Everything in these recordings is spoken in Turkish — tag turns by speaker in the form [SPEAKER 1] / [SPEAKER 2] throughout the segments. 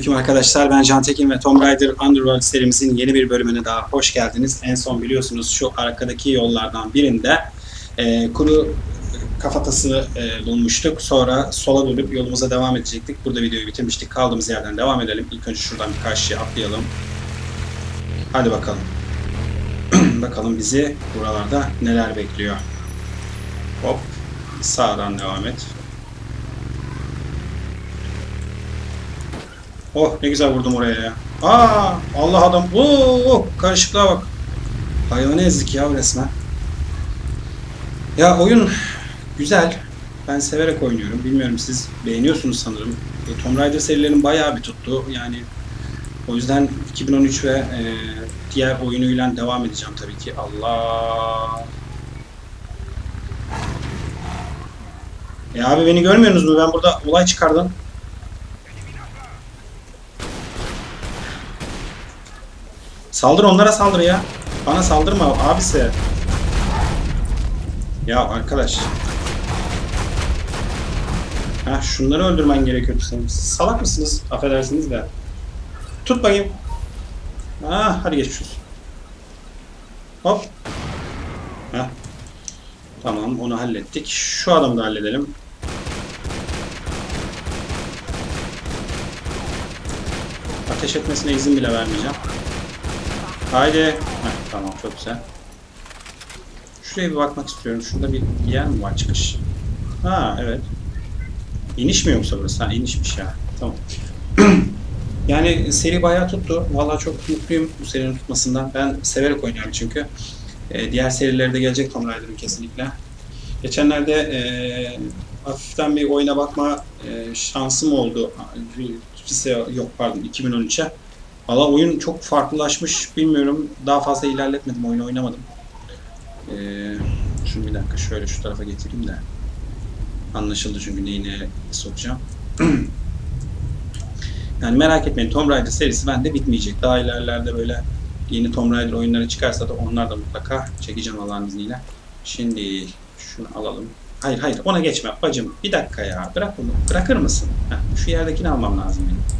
[SPEAKER 1] Selamünaleyküm arkadaşlar. Ben Can Tekin ve Tomb Raider Underworld serimizin yeni bir bölümüne daha hoş geldiniz. En son biliyorsunuz şu arkadaki yollardan birinde e, kuru kafatası e, bulmuştuk. Sonra sola dönüp yolumuza devam edecektik. Burada videoyu bitirmiştik. Kaldığımız yerden devam edelim. İlk önce şuradan bir karşıya atlayalım. Hadi bakalım. bakalım bizi buralarda neler bekliyor. Hop. Sağdan devam et. Oh ne güzel vurdum oraya ya. Aa Allah adam. Oo karışıklığa bak. Hayvanı ezdik ya resmen. Ya oyun güzel. Ben severek oynuyorum. Bilmiyorum siz beğeniyorsunuz sanırım. E, Tomb Raider serilerinin bayağı bir tuttu. Yani o yüzden 2013 ve e, diğer oyunuyla devam edeceğim tabii ki. Allah. E abi beni görmüyorsunuz mu? Ben burada olay çıkardım. Saldır onlara saldır ya. Bana saldırma abisi. Ya arkadaş. Ha şunları öldürmen gerekiyordu senin. Salak mısınız? Affedersiniz de. Tut bakayım. Ha hadi geçmiş olsun. Hop. Ha. Tamam onu hallettik. Şu adamı da halledelim. Ateş etmesine izin bile vermeyeceğim. Haydi. Heh, tamam çok güzel. Şuraya bir bakmak istiyorum. Şurada bir yer mi var çıkış? Ha evet. İniş mi yoksa burası? Ha inişmiş ya. Tamam. yani seri bayağı tuttu. Vallahi çok mutluyum bu serinin tutmasından. Ben severek oynuyorum çünkü. Ee, diğer serilerde gelecek Tomb Raider'ın kesinlikle. Geçenlerde e, hafiften bir oyuna bakma e, şansım oldu. Lise yok pardon 2013'e. Valla oyun çok farklılaşmış. Bilmiyorum. Daha fazla ilerletmedim. Oyunu oynamadım. Ee, şunu bir dakika şöyle şu tarafa getireyim de. Anlaşıldı çünkü neyi sokacağım. yani merak etmeyin. Tomb Raider serisi bende bitmeyecek. Daha ilerlerde böyle yeni Tomb Raider oyunları çıkarsa da onlar da mutlaka çekeceğim Allah'ın izniyle. Şimdi şunu alalım. Hayır hayır ona geçme bacım. Bir dakika ya. Bırak onu. Bırakır mısın? Heh, şu yerdekini almam lazım benim.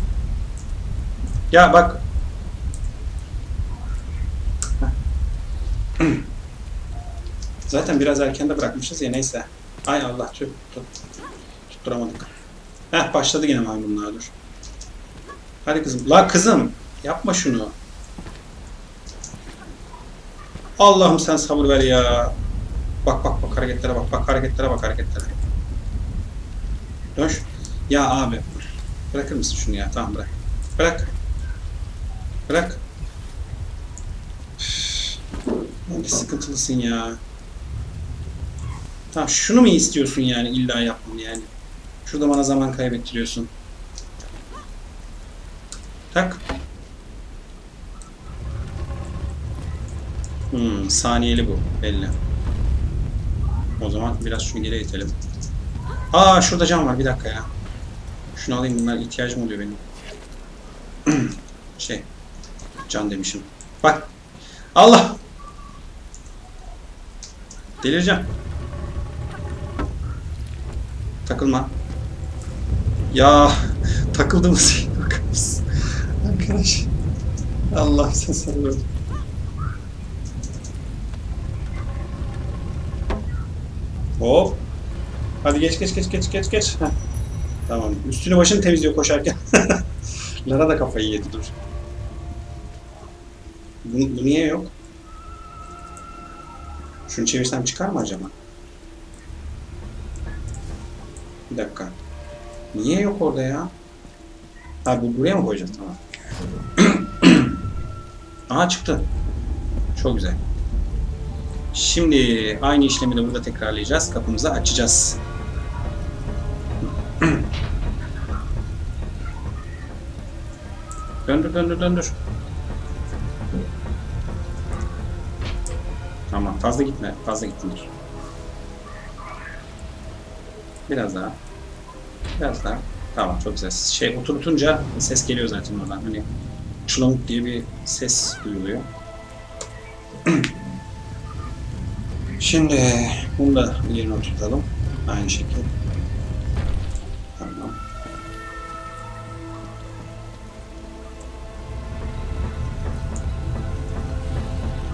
[SPEAKER 1] Ya bak. Zaten biraz erken de bırakmışız ya neyse. Ay Allah tut, tut. Tutturamadık. Heh başladı yine maymunlar dur. Hadi kızım. La kızım. Yapma şunu. Allah'ım sen sabır ver ya. Bak bak bak hareketlere bak. Bak hareketlere bak hareketlere. Dön. Ya abi. Bırakır mısın şunu ya? Tamam bırak. Bırak. Bırak. Ne sıkıntılısın ya. Tamam şunu mu istiyorsun yani illa yapmamı yani? Şurada bana zaman kaybettiriyorsun. Tak. Hmm, saniyeli bu belli. O zaman biraz şunu geri itelim. Aa şurada cam var bir dakika ya. Şunu alayım bunlar ihtiyacım oluyor benim. şey can demişim. Bak. Allah. Delireceğim. Takılma. Ya takıldım bakar mısın? Arkadaş. Allah sen sabır. Hop. Hadi geç geç geç geç geç geç. Tamam. Üstünü başını temizliyor koşarken. Lara da kafayı yedi dur. Bu, bu niye yok? Şunu çevirsem çıkar mı acaba? Bir dakika. Niye yok orada ya? Ha bu buraya mı koyacağız? Tamam. Aha çıktı. Çok güzel. Şimdi aynı işlemi de burada tekrarlayacağız. Kapımızı açacağız. döndür döndür döndür. Tamam fazla gitme. Fazla gittiler. Biraz daha. Biraz daha. Tamam çok güzel. Şey oturtunca ses geliyor zaten oradan. Hani çılımık diye bir ses duyuluyor. Şimdi bunu da yerine oturtalım. Aynı şekilde. Tamam.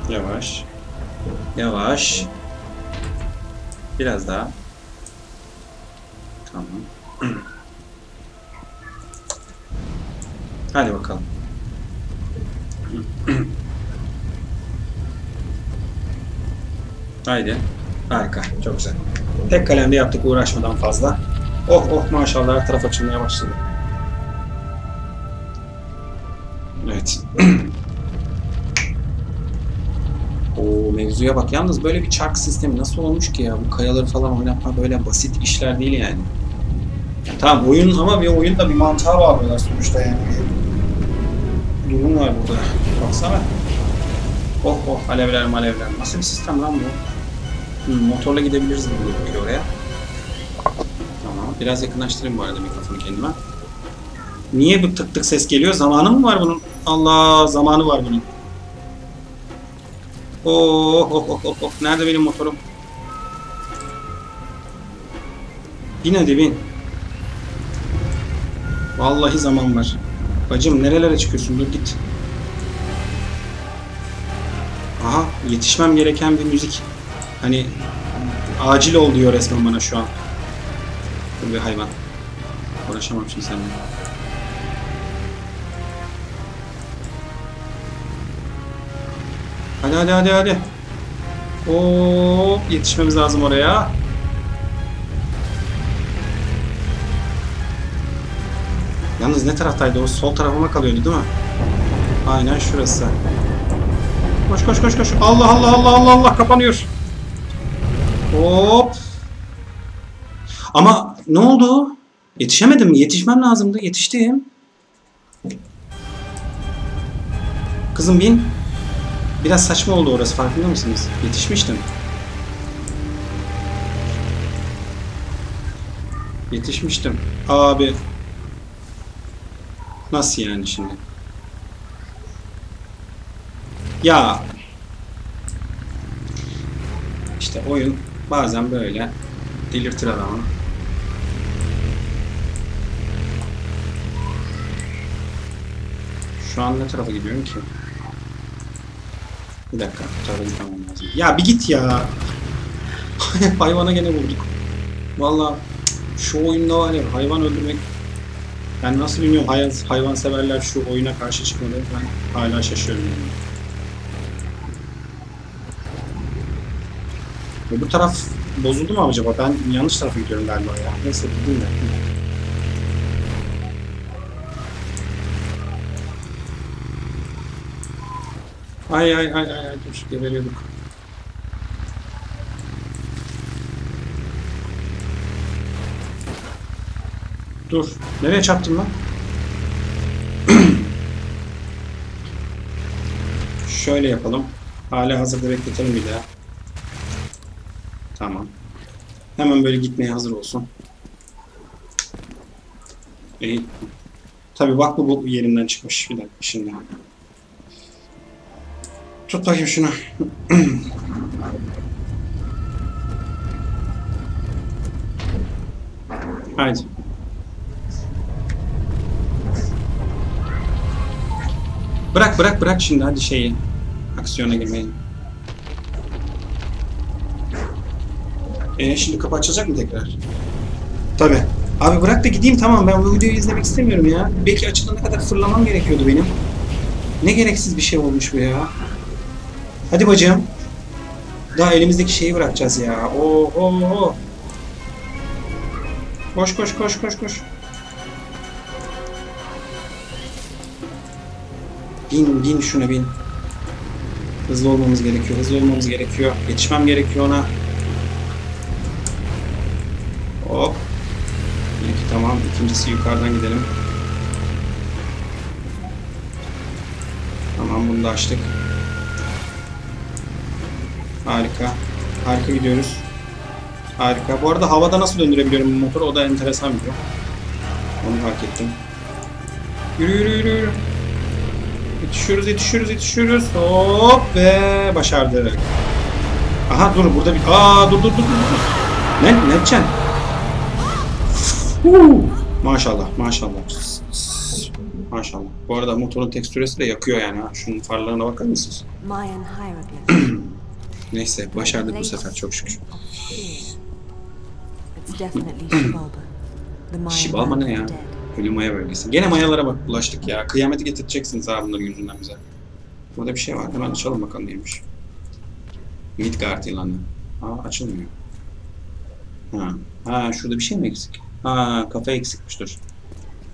[SPEAKER 1] Yavaş. Yavaş. Biraz daha. Tamam. Hadi bakalım. Haydi. Harika. Çok güzel. Tek kalemde yaptık uğraşmadan fazla. Oh oh maşallah her taraf açılmaya başladı. Evet. O mevzuya bak. Yalnız böyle bir çark sistemi nasıl olmuş ki ya? Bu kayaları falan oynatma böyle basit işler değil yani. Ya tamam oyun ama bir oyunda bir mantığa bağlıyorlar sonuçta yani. Durum var burada. Baksana. Oh oh alevler malevler. Nasıl bir sistem lan bu? Hı, motorla gidebiliriz gibi gözüküyor oraya. Tamam. Biraz yakınlaştırayım bu arada mikrofonu kendime. Niye bu tık tık ses geliyor? Zamanı mı var bunun? Allah zamanı var bunun. Oh oh oh oh oh. Nerede benim motorum? Bin hadi bin. Vallahi zaman var. Bacım nerelere çıkıyorsun? Dur git. Aha yetişmem gereken bir müzik. Hani acil ol diyor resmen bana şu an. Dur bir hayvan. Uğraşamam şimdi seninle. Hadi hadi hadi hadi. Hop yetişmemiz lazım oraya. Yalnız ne taraftaydı o? Sol tarafıma kalıyordu değil mi? Aynen şurası. Koş koş koş koş. Allah Allah Allah Allah Allah kapanıyor. Hop. Ama ne oldu? Yetişemedim mi? Yetişmem lazımdı. Yetiştim. Kızım bin. Biraz saçma oldu orası farkında mısınız? Yetişmiştim. Yetişmiştim. Abi. Nasıl yani şimdi? Ya. İşte oyun bazen böyle delirtir adamı. Şu an ne tarafa gidiyorum ki? Bir dakika, bu tarafa gitmem lazım. Ya bir git ya. Hayvana gene vurduk. Vallahi şu oyunda var ya hayvan öldürmek ben nasıl bilmiyorum hayvan, hayvan severler şu oyuna karşı çıkmadı. Ben hala şaşıyorum yani. Öbür taraf bozuldu mu acaba? Ben yanlış tarafa gidiyorum galiba ya. Neyse gideyim Ay ay ay ay ay dur geberiyorduk. Dur. Nereye çarptım lan? Şöyle yapalım. Hala hazırda bekletelim bir daha. Tamam. Hemen böyle gitmeye hazır olsun. İyi. Tabi bak bu yerinden çıkmış. Bir dakika şimdi. Tut bakayım şunu. Haydi. Bırak bırak bırak şimdi hadi şeyi. Aksiyona girmeyi. Ee, şimdi kapı açılacak mı tekrar? Tabi. Abi bırak da gideyim tamam ben bu videoyu izlemek istemiyorum ya. Belki açılana kadar fırlamam gerekiyordu benim. Ne gereksiz bir şey olmuş bu ya. Hadi bacım. Daha elimizdeki şeyi bırakacağız ya. Oo. Koş koş koş koş koş. Bin bin şuna bin. Hızlı olmamız gerekiyor. Hızlı olmamız gerekiyor. Yetişmem gerekiyor ona. Hop. İlki tamam. İkincisi yukarıdan gidelim. Tamam bunu da açtık. Harika. Harika gidiyoruz. Harika. Bu arada havada nasıl döndürebiliyorum bu motoru? O da enteresan bir şey. Onu fark ettim. Yürü yürü yürü yürü. Yetişiyoruz, yetişiyoruz, yetişiyoruz. Hop ve başardık. Aha dur burada bir... Aa dur dur dur dur. Ne? Ne edeceksin? Huu. Maşallah, maşallah. Maşallah. Bu arada motorun tekstüresi de yakıyor yani. Şunun farlarına bakar mısınız? Neyse başardık bu sefer çok şükür. Şibalma ne ya? Ölü maya bölgesi. Gene mayalara bak bulaştık ya. Kıyameti getireceksiniz ha bunların yüzünden bize. Burada bir şey var. Hemen açalım bakalım neymiş. Midgard yılanı. Aa açılmıyor. Ha. ha şurada bir şey mi eksik? Ha kafa eksikmiş dur.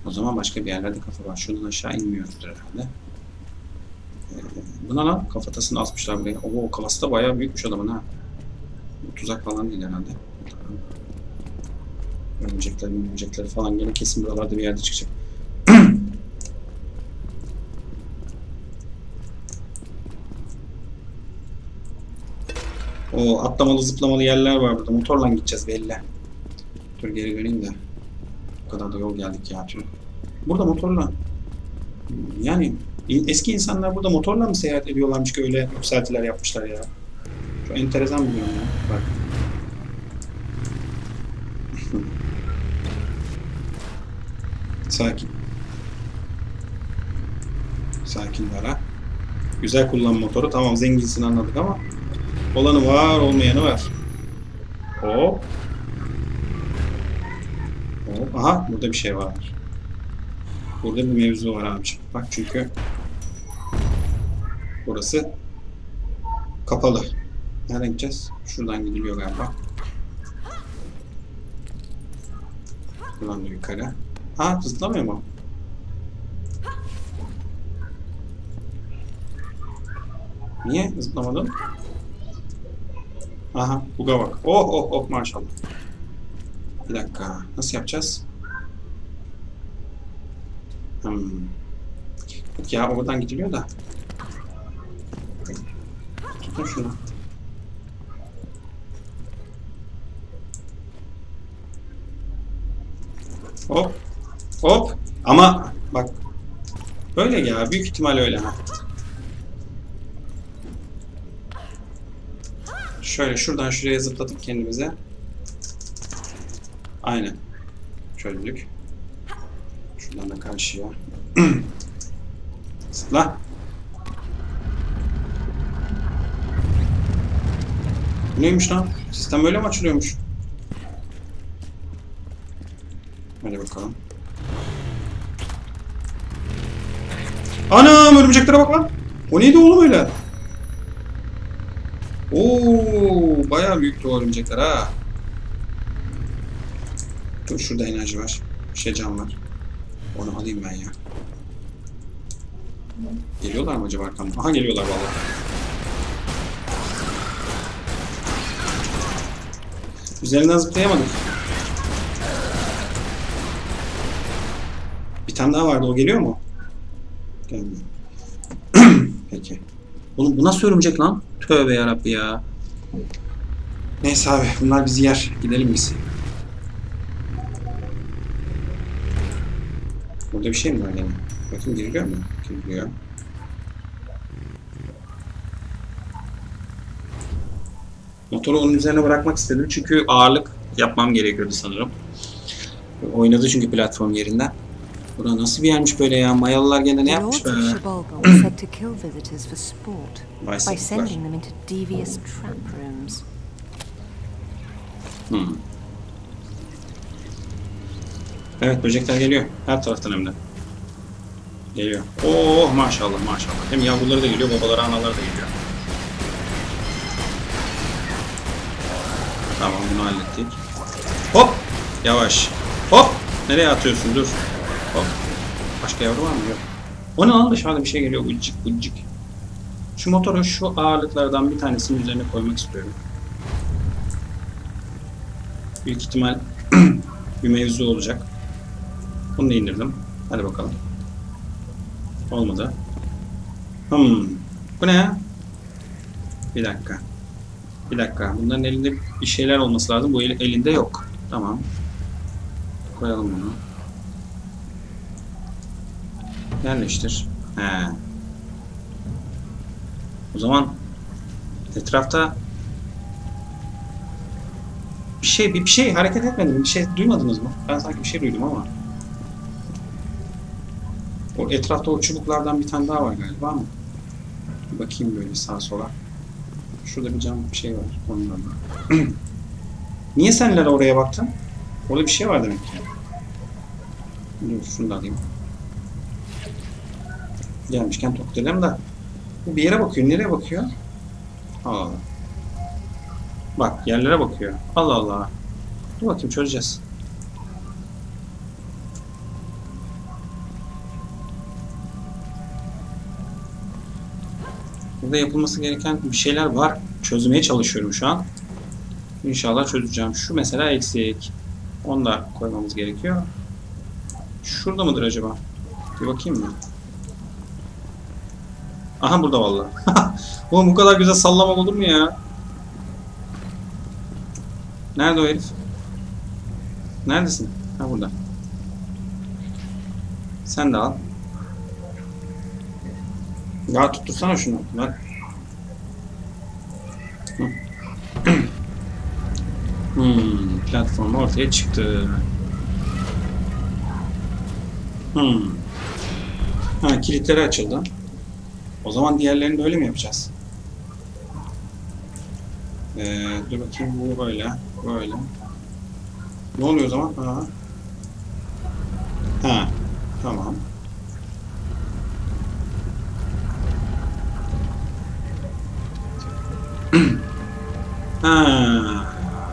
[SPEAKER 1] O zaman başka bir yerlerde kafa var. Şuradan aşağı inmiyoruzdur herhalde. Ee, buna lan kafatasını asmışlar buraya. Oo kafası da bayağı büyükmüş adamın ha. Bu tuzak falan değil herhalde. Örümcekler, örümcekler falan gene kesin buralarda bir yerde çıkacak. o atlamalı zıplamalı yerler var burada. Motorla gideceğiz belli. Dur geri döneyim de. O kadar da yol geldik ya. Burada motorla. Yani eski insanlar burada motorla mı seyahat ediyorlarmış ki öyle yükseltiler yapmışlar ya. Çok enteresan bir ya. Bak. Sakin. Sakin Lara. Güzel kullan motoru. Tamam zenginsin anladık ama olanı var olmayanı var. Hop. Hop. Aha burada bir şey var. Burada bir mevzu var abiciğim. Bak çünkü burası kapalı. Nereden gideceğiz? Şuradan gidiliyor galiba. Buradan da yukarı. Ha zıplamıyor mu? Niye zıplamadın? Aha buga bak. Oh oh oh maşallah. Bir dakika. Nasıl yapacağız? Hmm. Ya oradan gidiliyor da. Tutun şunu. Hop. Hop. Ama bak. Öyle ya. Büyük ihtimal öyle ha. Şöyle şuradan şuraya zıplatıp kendimize. Aynen. Çözdük. Da karşıya. Zıpla. Bu neymiş lan? Sistem böyle mi açılıyormuş? Hadi bakalım. Anam örümceklere bak lan. O neydi oğlum öyle? Oo, bayağı büyüktü o örümcekler ha. Dur şurada enerji var. Bir şey cam var. Onu alayım ben ya. Geliyorlar mı acaba arkamdan? Aha geliyorlar vallahi. Üzerinden zıplayamadık. Bir tane daha vardı. O geliyor mu? Gelmiyor. Peki. Oğlum bu nasıl örümcek lan? Tövbe yarabbi ya. Neyse abi bunlar bizi yer. Gidelim biz. Burada bir şey mi var gene? Bakın giriliyor mu? Giriliyor. Motoru onun üzerine bırakmak istedim çünkü ağırlık yapmam gerekiyordu sanırım. Oynadı çünkü platform yerinden. Bura nasıl bir yermiş böyle ya? Mayalılar gene ne yapmış be?
[SPEAKER 2] of Shibalba
[SPEAKER 1] Evet böcekler geliyor. Her taraftan hem de. Geliyor. Oh maşallah maşallah. Hem yavruları da geliyor, babaları anaları da geliyor. Tamam bunu hallettik. Hop! Yavaş. Hop! Nereye atıyorsun? Dur. Hop. Başka yavru var mı? Yok. O ne lan dışarıda bir şey geliyor. Gıcık gıcık. Şu motoru şu ağırlıklardan bir tanesinin üzerine koymak istiyorum. Büyük ihtimal bir mevzu olacak. Bunu da indirdim. Hadi bakalım. Olmadı. Hmm. Bu ne? Bir dakika. Bir dakika. Bunların elinde bir şeyler olması lazım. Bu el- elinde yok. Tamam. Koyalım bunu. Yerleştir. He. O zaman etrafta bir şey bir, bir şey hareket etmedi mi? Bir şey duymadınız mı? Ben sanki bir şey duydum ama. O etrafta o çubuklardan bir tane daha var galiba ama. Bir bakayım böyle sağa sola. Şurada bir cam bir şey var. Ondan da. Niye senler oraya baktın? Orada bir şey var demek ki. Dur şunu da alayım. Gelmişken toplayalım da. Bu bir yere bakıyor. Nereye bakıyor? Allah Allah. Bak yerlere bakıyor. Allah Allah. Dur bakayım çözeceğiz. Burada yapılması gereken bir şeyler var. Çözmeye çalışıyorum şu an. İnşallah çözeceğim. Şu mesela eksik. Onu da koymamız gerekiyor. Şurada mıdır acaba? Bir bakayım mı? Aha burada vallahi. Oğlum bu kadar güzel sallamak olur mu ya? Nerede o herif? Neredesin? Ha burada. Sen de al. Ya tuttursana şunu. Hı. hmm, platform ortaya çıktı. Hmm. Ha, kilitleri açıldı. O zaman diğerlerini de öyle mi yapacağız? Ee, dur bakayım bu böyle, böyle. Ne oluyor o zaman? Ha. Ha, tamam.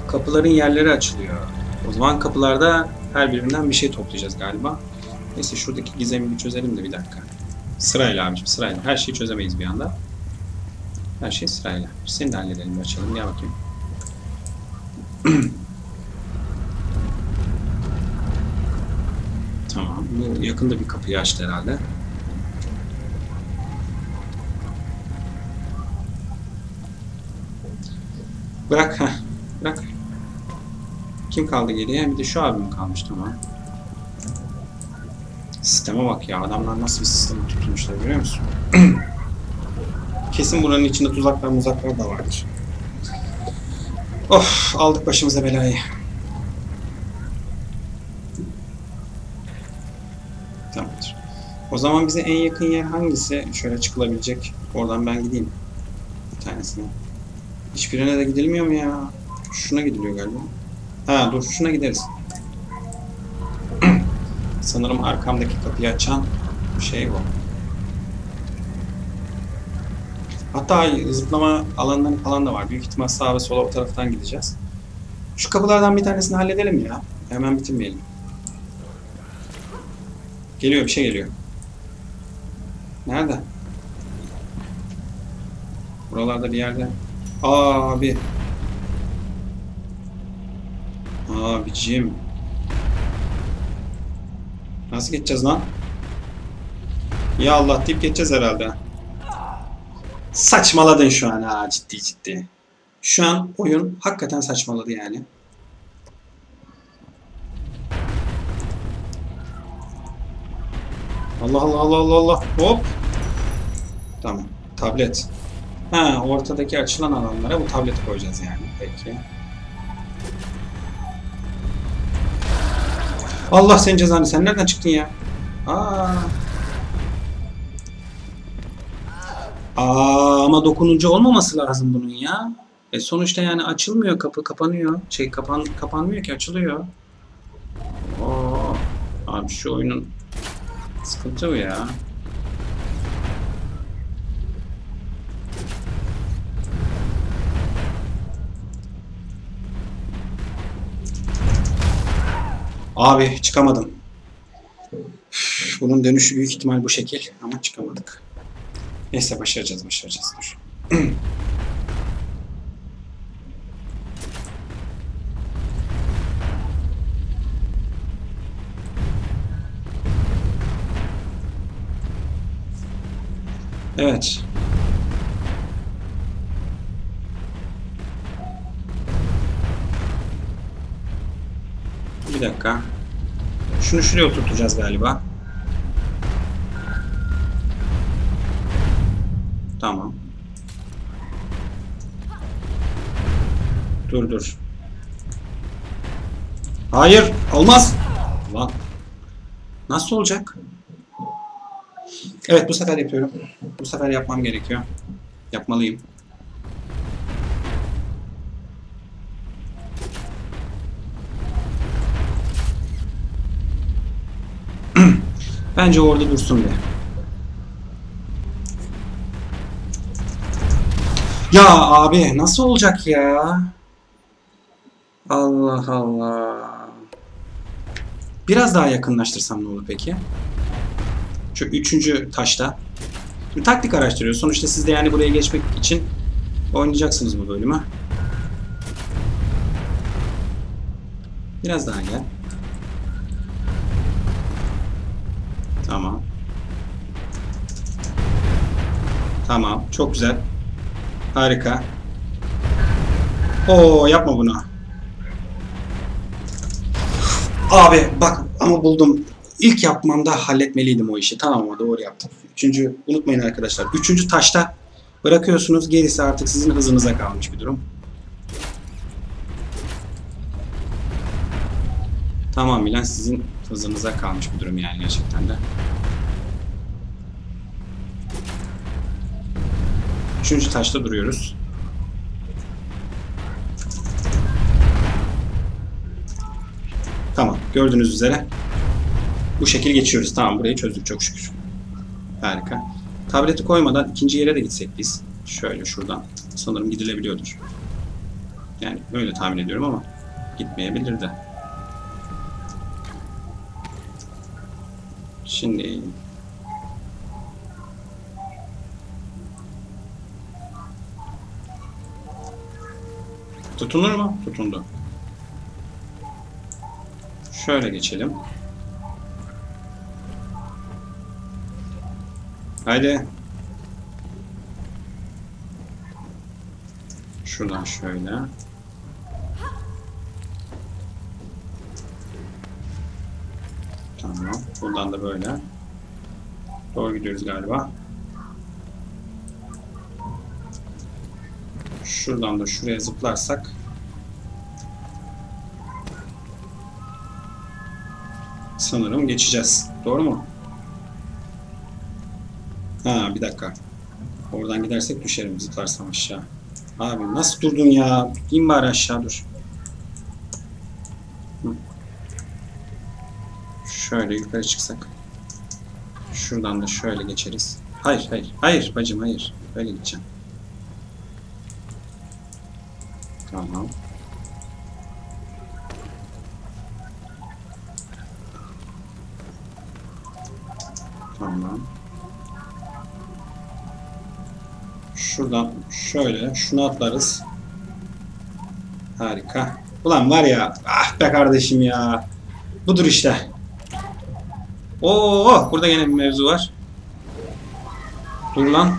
[SPEAKER 1] Kapıların yerleri açılıyor. O zaman kapılarda her birinden bir şey toplayacağız galiba. Neyse şuradaki gizemi bir çözelim de bir dakika. Sırayla abicim sırayla. Her şeyi çözemeyiz bir anda. Her şey sırayla. Seni de halledelim açalım. Gel bakayım. tamam. Bu yakında bir kapıyı açtı herhalde. Bırak. Heh. Bırak. Kim kaldı geriye? Bir de şu abim kalmış tamam. Sisteme bak ya. Adamlar nasıl bir sistemi tutmuşlar görüyor musun? Kesin buranın içinde tuzaklar muzaklar da vardır. Of aldık başımıza belayı. Tamamdır. O zaman bize en yakın yer hangisi? Şöyle çıkılabilecek. Oradan ben gideyim. Bir tanesine. Hiçbirine de gidilmiyor mu ya? Şuna gidiliyor galiba. Ha dur şuna gideriz. Sanırım arkamdaki kapıyı açan şey bu. Hatta zıplama alanları falan da var. Büyük ihtimal sağa ve sola o taraftan gideceğiz. Şu kapılardan bir tanesini halledelim ya. Hemen bitirmeyelim. Geliyor bir şey geliyor. Nerede? Buralarda bir yerde. Abi. Abicim. Nasıl geçeceğiz lan? Ya Allah deyip geçeceğiz herhalde. Saçmaladın şu an ha ciddi ciddi. Şu an oyun hakikaten saçmaladı yani. Allah Allah Allah Allah Allah. Hop. Tamam. Tablet. Ha ortadaki açılan alanlara bu tableti koyacağız yani. Peki. Allah senin cezanı. Sen nereden çıktın ya? Aa. Aa, ama dokununca olmaması lazım bunun ya. E sonuçta yani açılmıyor kapı, kapanıyor. Şey kapan kapanmıyor ki açılıyor. Oo. Abi şu oyunun sıkıntı bu ya. Abi çıkamadım. Bunun dönüşü büyük ihtimal bu şekil ama çıkamadık. Neyse başaracağız başaracağız dur. Evet. Bir dakika. Şunu şuraya oturtacağız galiba. Tamam. Dur dur. Hayır, olmaz. Lan. Nasıl olacak? Evet bu sefer yapıyorum. Bu sefer yapmam gerekiyor. Yapmalıyım. Bence orada dursun bir. Ya abi nasıl olacak ya? Allah Allah. Biraz daha yakınlaştırsam ne olur peki? Şu üçüncü taşta. Şimdi taktik araştırıyoruz. Sonuçta siz de yani buraya geçmek için oynayacaksınız bu bölümü. Biraz daha gel. Tamam. Tamam. Çok güzel. Harika. Oo yapma bunu. Abi bak ama buldum. İlk yapmamda halletmeliydim o işi. Tamam ama doğru yaptım. Üçüncü, unutmayın arkadaşlar. Üçüncü taşta bırakıyorsunuz. Gerisi artık sizin hızınıza kalmış bir durum. Tamamen sizin hızınıza kalmış bir durum yani gerçekten de. Üçüncü taşta duruyoruz. Tamam. Gördüğünüz üzere bu şekil geçiyoruz. Tamam burayı çözdük çok şükür. Harika. Tableti koymadan ikinci yere de gitsek biz. Şöyle şuradan. Sanırım gidilebiliyordur. Yani öyle tahmin ediyorum ama gitmeyebilir de. Şimdi Tutunur mu? Tutundu. Şöyle geçelim. Haydi. Şuradan şöyle. Tamam. Buradan da böyle. Doğru gidiyoruz galiba. Şuradan da şuraya zıplarsak sanırım geçeceğiz. Doğru mu? Ha bir dakika. Oradan gidersek düşerim zıplarsam aşağı. Abi nasıl durdun ya? İn bari aşağı dur. Şöyle yukarı çıksak. Şuradan da şöyle geçeriz. Hayır hayır. Hayır bacım hayır. Böyle gideceğim. Tamam. Tamam. Şuradan şöyle şunu atlarız. Harika. Ulan var ya ah be kardeşim ya. Budur işte. Oo burada yine bir mevzu var. Dur lan.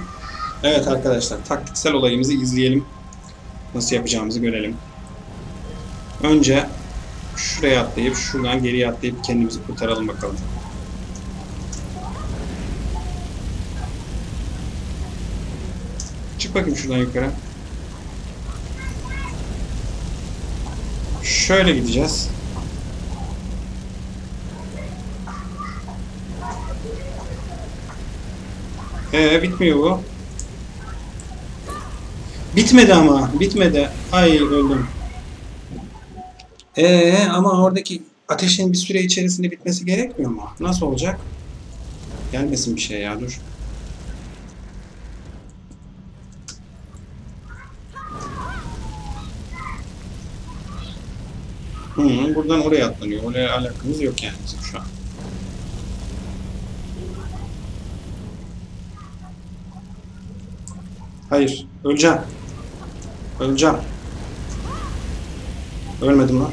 [SPEAKER 1] Evet arkadaşlar taktiksel olayımızı izleyelim. Nasıl yapacağımızı görelim. Önce şuraya atlayıp şuradan geriye atlayıp kendimizi kurtaralım bakalım. Çık bakayım şuradan yukarı. Şöyle gideceğiz. Ee bitmiyor bu. Bitmedi ama. Bitmedi. Ay öldüm. Ee ama oradaki ateşin bir süre içerisinde bitmesi gerekmiyor mu? Nasıl olacak? Gelmesin bir şey ya dur. Hı, buradan oraya atlanıyor. Oraya alakamız yok yani şu an. Hayır. Öleceğim. Öleceğim. Ölmedim lan.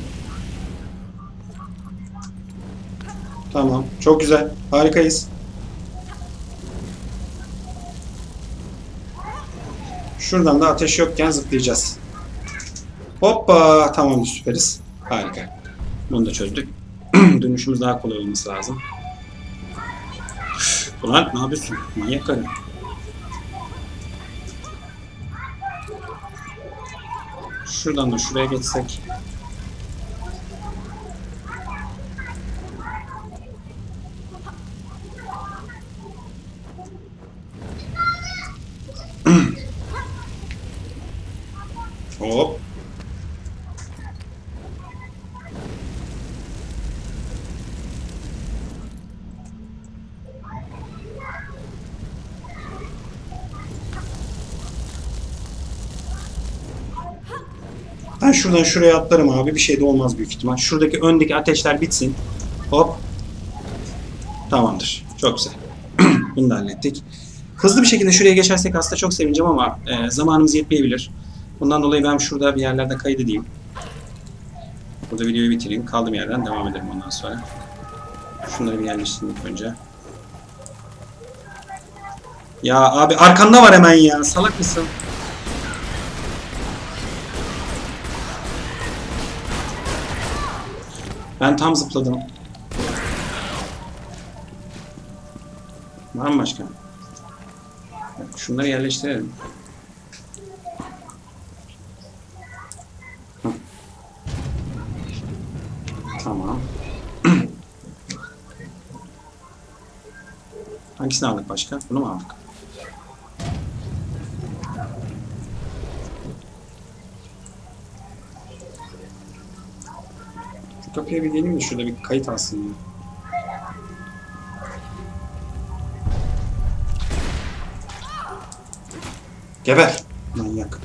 [SPEAKER 1] Tamam. Çok güzel. Harikayız. Şuradan da ateş yokken zıplayacağız. Hoppa. Tamam süperiz. Harika. Bunu da çözdük. Dönüşümüz daha kolay olması lazım. Ulan ne yapıyorsun? Manyak karı. Şuradan da şuraya geçsek. Ben şuradan şuraya atlarım abi. Bir şey de olmaz büyük ihtimal. Şuradaki öndeki ateşler bitsin. Hop. Tamamdır. Çok güzel. Bunu da hallettik. Hızlı bir şekilde şuraya geçersek aslında çok sevineceğim ama e, zamanımız yetmeyebilir. Bundan dolayı ben şurada bir yerlerde kaydedeyim. Burada videoyu bitireyim. Kaldığım yerden devam ederim ondan sonra. Şunları bir yerleştireyim ilk önce. Ya abi arkanda var hemen ya. Salak mısın? Ben tam zıpladım. Var mı başka? Şunları yerleştirelim. Hı. Tamam. Hangisini aldık başka? Bunu mu aldık? Kapıya bir geleyim de şurada bir kayıt alsın. Geber. Manyak.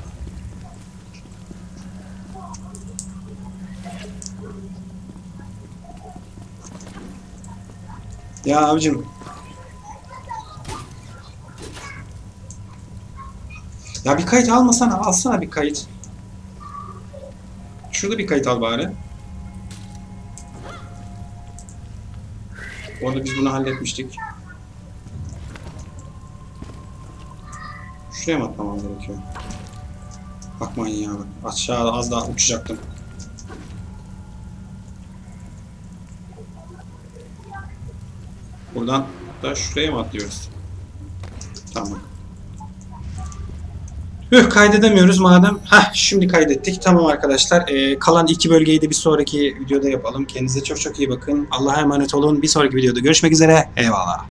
[SPEAKER 1] Ya abicim. Ya bir kayıt almasana. Alsana bir kayıt. Şurada bir kayıt al bari. Orada biz bunu halletmiştik. Şuraya mı atlamam gerekiyor? Bakmayın ya bak. Aşağı az daha uçacaktım. Buradan da şuraya mı atlıyoruz? Tamam. Üh kaydedemiyoruz madem. Heh şimdi kaydettik. Tamam arkadaşlar. Ee, kalan iki bölgeyi de bir sonraki videoda yapalım. Kendinize çok çok iyi bakın. Allah'a emanet olun. Bir sonraki videoda görüşmek üzere. Eyvallah.